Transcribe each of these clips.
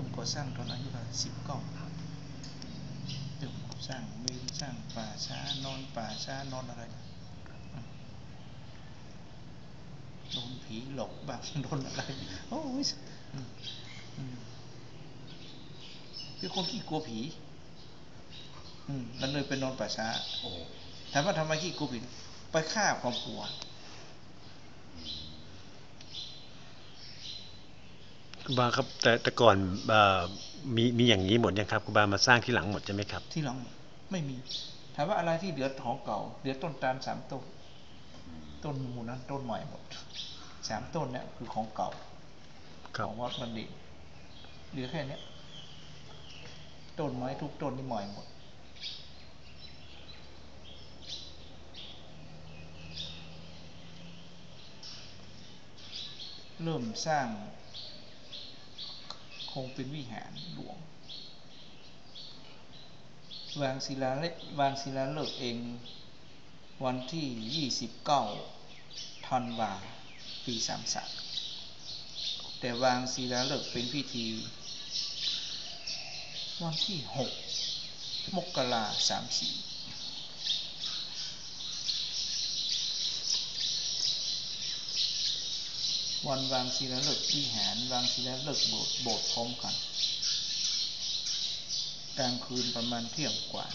ริ่มก่อสร้างตอนอายุประมาณสิบเก้าเริ่มสร้างเมนสร้างป่าช้านอนป่าช้านอนอะไรอืมโดนผีหลอกบ้างโดนอะไรโอ้ยอืมอืมเป็นคนขี้กลัวผีอืมมันเลยไปนอนป่าช้าโอ้ถามว่าทำไมขี้กลัวผีไปฆ่าความกลัว รูบาครับแต่แต่ก่อนเอ่อมีมีอย่างนี้หมดยังครับครูบามาสร้างที่หลังหมดใช่ไหมครับ ที่หลังไม่มีถามว่าอะไรที่เหลือของเก่าเหลือต้นตาลสามต้น ต้นหมูนั้นต้นใหม่หมดสามต้นเนี่ยคือของเก่าครัขบองวัดบัณฑิตเหลือแค่เนี้ยต้นไม้ทุกต้นนี่ใหม่หมดเริ่มสร้าง คงเป็นวิหารหลวง วางศิลาเล็กวางศิลาฤกษ์เองวันที่ 29ธันวาปีสามสิบแต่วางศิลาฤกษ์เป็นพิธี วันที่ 6 มกราสามสี่ วันวางศิลาฤกษ์วิหารวางศิลาฤกษ์โบสถ์โบสถ์พร้อมกันกลางคืนประมาณเที่ยงกว่า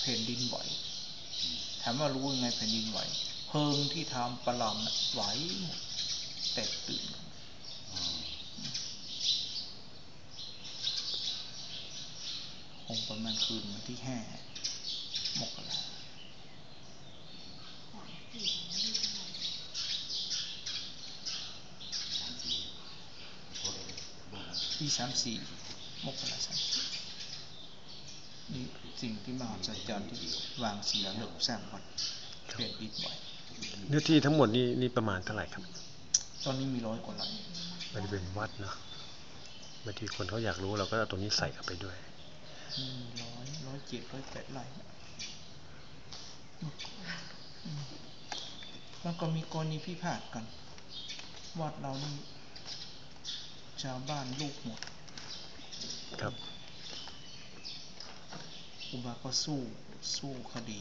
แผ่นดินไหวถามว่ารู้ยังไงแผ่นดินไหวเพลิงที่ทำประหลำน่ะไหวหมดแตกตื่นอืมคงประมาณคืนวันที่ห้ามกรา สามสี่โทษเลยบ้าง ที่สามสี่มกราสามสี่นี่สิ่งที่มหัศจรรย์ที่วางศิลาฤกษ์สร้างวัดแผ่นดินไหวเนื้อที่ทั้งหมดนี่นี่ประมาณเท่าไหร่ครับ ตอนนี้มีร้อยกว่าไร่บริเวณวัดเนาะบางทีคนเขาอยากรู้เราก็เอาตรงนี้ใส่เข้าไปด้วยอืมร้อยร้อยเจ็ดร้อยแปดไร่อืมแล้วก็มีกรณีพิพาทกันวัดเรานี่ ชาวบ้านลูกหมด ครับครูบาก็สู้สู้คดี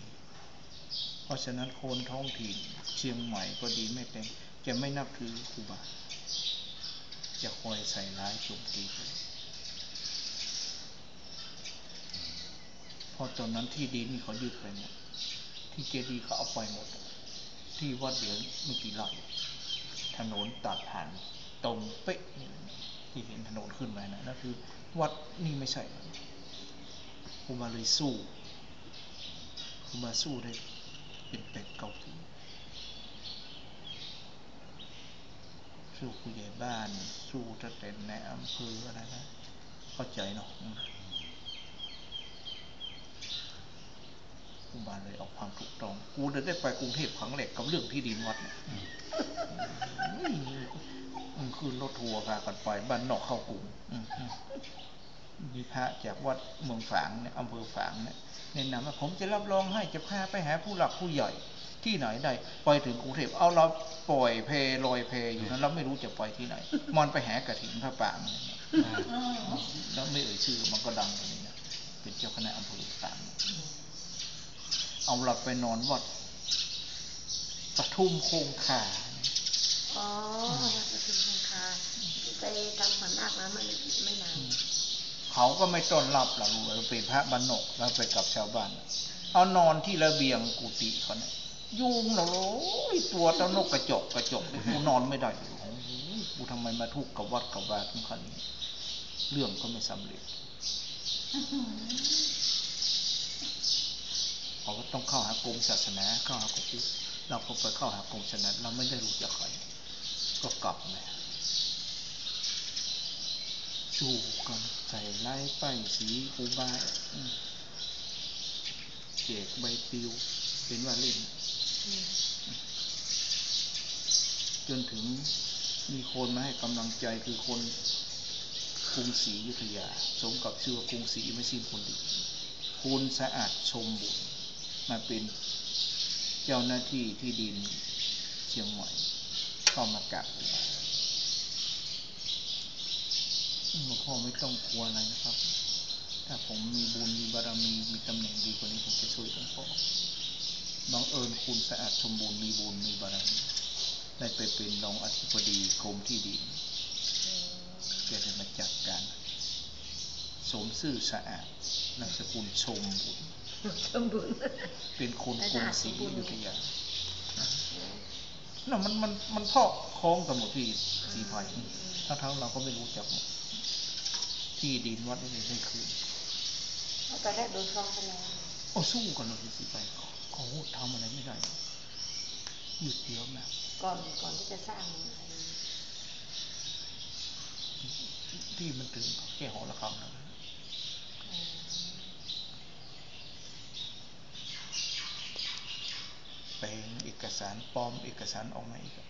เพราะฉะนั้นคนท้องถิ่นเชียงใหม่ก็ดีไม่เป็นจะไม่นับถือครูบา จะคอยใส่ร้ายโจมตีไปเพราะตอนนั้นที่ดินนี่เขายึดไปหมดที่เจดีย์เขาเอาไปหมด ที่วัดเหลือไม่กี่ไร่ถนนตัดผ่านตรงเป๊ะนี่ ที่เห็นถนนขึ้นมานะนั่นคือวัดนี่ไม่ใช่แล้วครูบาเลยสู้ครูบาสู้ได้เป็นเป็ดเก่าทีสู้ผู้ใหญ่บ้าน สู้ถ้าเป็นในอำเภออะไรนะเข้าใจเนาะอืมครูบาเลยเอาความถูกต้อง กูเดินได้ไปกรุงเทพครั้งแรกกับเรื่องที่ดินวัดเนี่ย อืมอืมคือรถทัวร์พากันไปบ้านนอกเข้ากรุงอืมอืมมีพระจากวัดเมืองฝางเนี่ยอำเภอฝางเนี่ยแนะนำว่าผมจะรับรองให้จะพาไปหาผู้หลักผู้ใหญ่ที่ไหนได้ไปถึงกรุงเทพเอาเราปล่อยเพลอยเพอยู่นั้นเราไม่รู้จะไปที่ไหนมันไปหากระถิ่นพระปางแล้วไม่เอ่ยชื่อมันก็ดังตรงนี้นะเป็นเจ้าคณะอำเภอฝางเอาเราไปนอนวัดปทุมคงคา อ๋อปทุมคงคาไปทำขวัญนาคมาไม่ไม่นานเขาก็ไม่ต้อนรับเราเราเป็นพระบ้านนอกเราไปกับชาวบ้านเอานอนที่ระเบียงกุฏิเขาเนี่ยยุงเรอตัวเจ้านกกระจกกระจกเนี่ยกูนอนไม่ได้กูทำไมมาทุกข์กับวัดกับวาทุกขันนี้เรื่องก็ไม่สำเร็จเขาก็ต้องเข้าหากรมศาสนาเข้าหากรมเราก็ไปเข้าหากรมศาสนาเราไม่ได้รู้จักใคร ก็กลับมาสู้กันใส่ไล่ป้ายสีครูบาอืมเจกใบปลิว เป็นว่าเล่น จนถึงมีคนมาให้กำลังใจคือคนกรุงศรีอยุธยา สมกับชื่อว่ากรุงศรีไม่สิ้นคนดีคุณสะอาดชมบุญมาเป็นเจ้าหน้าที่ที่ดินเชียงใหม่ เข้ามากราบหลวงพ่อไม่ต้องกลัวอะไรนะครับ ถ้าผมมีบุญมีบารมีมีตำแหน่งดีกว่านี้ผมจะช่วยหลวงพ่อบังเอิญคุณสะอาดสมบูรณ์มีบุญมีบารมีได้ไปเป็นรองอธิบดีกรมที่ดินแกเลยมาจัดการสมซื่อสะอาดนามสกุลชมบุญสมบูรณ์เป็นคนกรุงศรีอยุธยาเออ น่ะมันมันมันพอกคล้องกันหมดที่สีไผ่ทั้งๆเราก็ไม่รู้จักหมดที่ดินวัดนี่ไม่ได้คืนแล้วตอนแรกโดนฟ้องไปแล้วโอ้สู้กันเลยสิไปเขาทำอะไรไม่ได้หยุดเดียวนะก่อนก่อนที่จะสร้างอะไรที่มันถึงแค่หอระฆังนะ เออ แปลงเอกสารปลอมเอกสารออกมาอีกอะ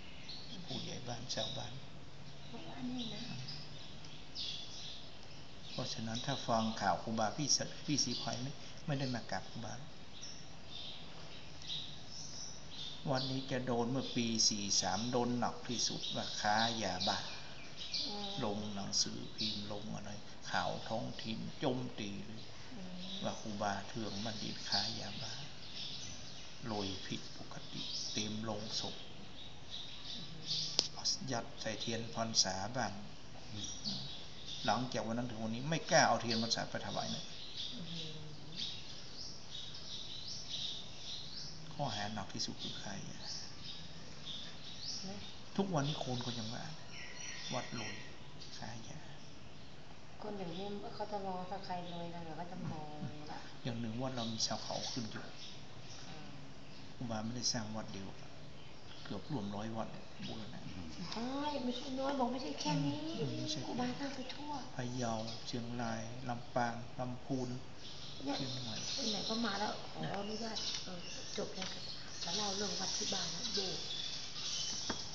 ผู้ใหญ่บ้านชาวบ้านเพราะว่านี่นะเพราะฉะนั้นถ้าฟังข่าวครูบาพี่สพี่สีไผ่ไม่ไม่ได้มากราบครูบาวันนี้จะโดนเมื่อปี43โดนหนักที่สุดว่าค้ายาบ้าเออลงหนังสือพิมพ์ลงอะไร ข่าวท้องถิ่นโจมตีเลยเออว่าครูบาเถืองบัณฑิตค้ายาบ้า โรยผิดปกติเต็มลงศพเอายัดใส่เทียนพรรษาบ้างหลังจากวันนั้นถึงวันนี้ไม่กล้าเอาเทียนพรรษาไปถวายเลยเออข้อหาหนักที่สุดคือค้ายานะทุกวันนี้คนก็ยังว่าวัดโรยค้ายาคนอย่างนี้เขาจะมองถ้าใครรวยนะเดี๋ยวเขาจะมองละอย่างหนึ่งวัดเรามีชาวเขาขึ้นอยู่เออค รูบาไม่ได้สร้างวัดเดียวเกือบรวมร้อยวัดบูรณะใช่ไม่ใช่น้อยบอกไม่ใช่แค่นี้อืมไม่ใช่ครูบาสร้างไปทั่วพะเยาเชียงรายลำปางลำพูนเนี่ยเชียงใหม่ไหนๆก็มาแล้วขออนุญาตเออจบแล้วครับแล้วเล่าเรื่องวัดที่บ้านนะดู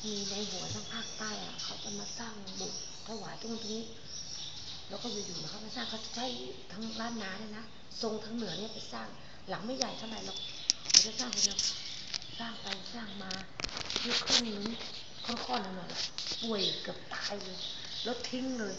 มีในหัวทั้งภาคใต้อะเขาจะมาสร้างโบุตรถวายตรงนี้ แล้วก็อยู่ๆนะเขามาสร้างเขาจะใช้ทั้งล้านนาเนี่ยนะทรงทั้งเหนือเนี่ยไปสร้างหลังไม่ใหญ่เท่าไหร่หรอก เราจะสร้างไปเดียวสร้างไปสร้างมาที่ครึ่งนึงค่อนๆหน่อยๆป่วยเกือบตายเลยแล้วทิ้งเลย